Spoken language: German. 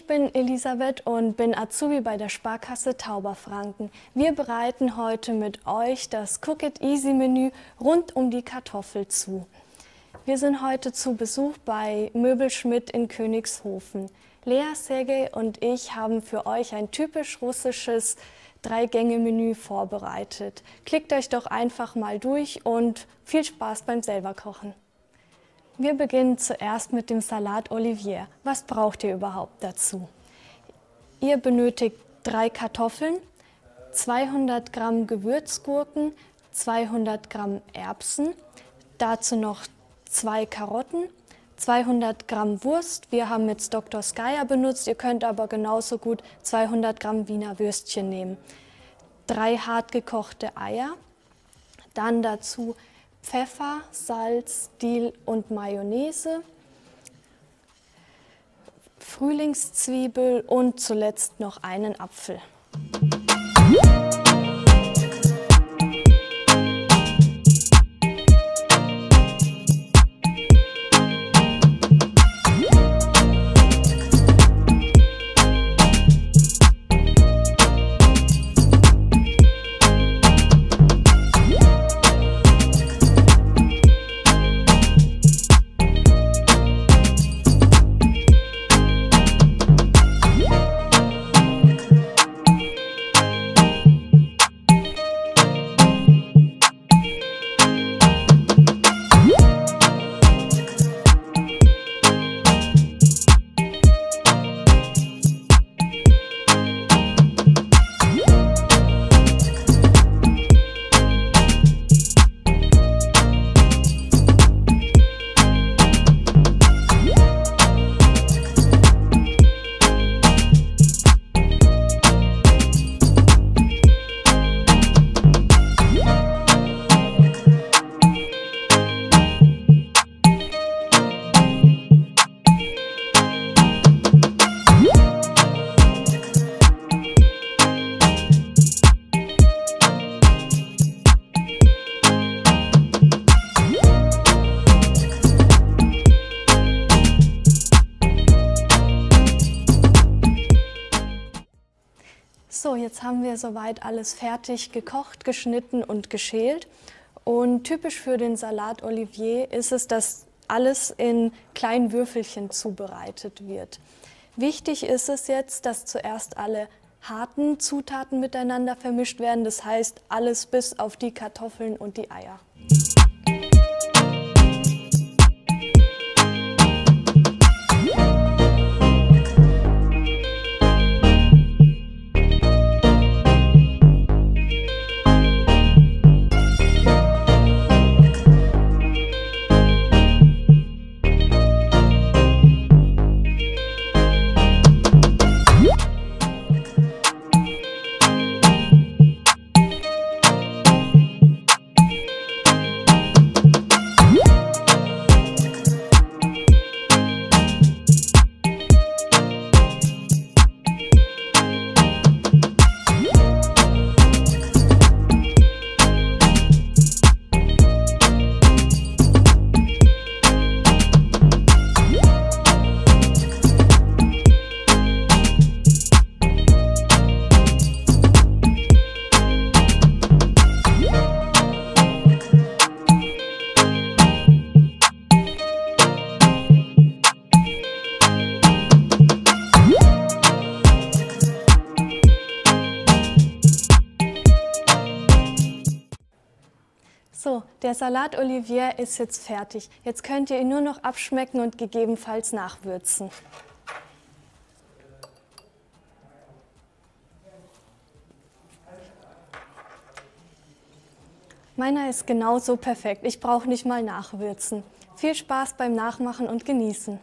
bin Elisabeth und bin Azubi bei der Sparkasse Tauberfranken. Wir bereiten heute mit euch das Cook It Easy Menü rund um die Kartoffel zu. Wir sind heute zu Besuch bei Möbelschmidt in Königshofen. Lea Sergej und ich haben für euch ein typisch russisches Drei-Gänge-Menü vorbereitet. Klickt euch doch einfach mal durch und viel Spaß beim selberkochen. Wir beginnen zuerst mit dem Salat Olivier. Was braucht ihr überhaupt dazu? Ihr benötigt drei Kartoffeln, 200 Gramm Gewürzgurken, 200 Gramm Erbsen, dazu noch zwei Karotten, 200 Gramm Wurst. Wir haben jetzt Dr. Skyer benutzt, ihr könnt aber genauso gut 200 Gramm Wiener Würstchen nehmen. Drei hart gekochte Eier, dann dazu Pfeffer, Salz, Dill und Mayonnaise, Frühlingszwiebel und zuletzt noch einen Apfel. So, jetzt haben wir soweit alles fertig gekocht, geschnitten und geschält. Und typisch für den Salat Olivier ist es, dass alles in kleinen Würfelchen zubereitet wird. Wichtig ist es jetzt, dass zuerst alle harten Zutaten miteinander vermischt werden, das heißt alles bis auf die Kartoffeln und die Eier. Der Salat Olivier ist jetzt fertig. Jetzt könnt ihr ihn nur noch abschmecken und gegebenenfalls nachwürzen. Meiner ist genauso perfekt. Ich brauche nicht mal nachwürzen. Viel Spaß beim Nachmachen und Genießen.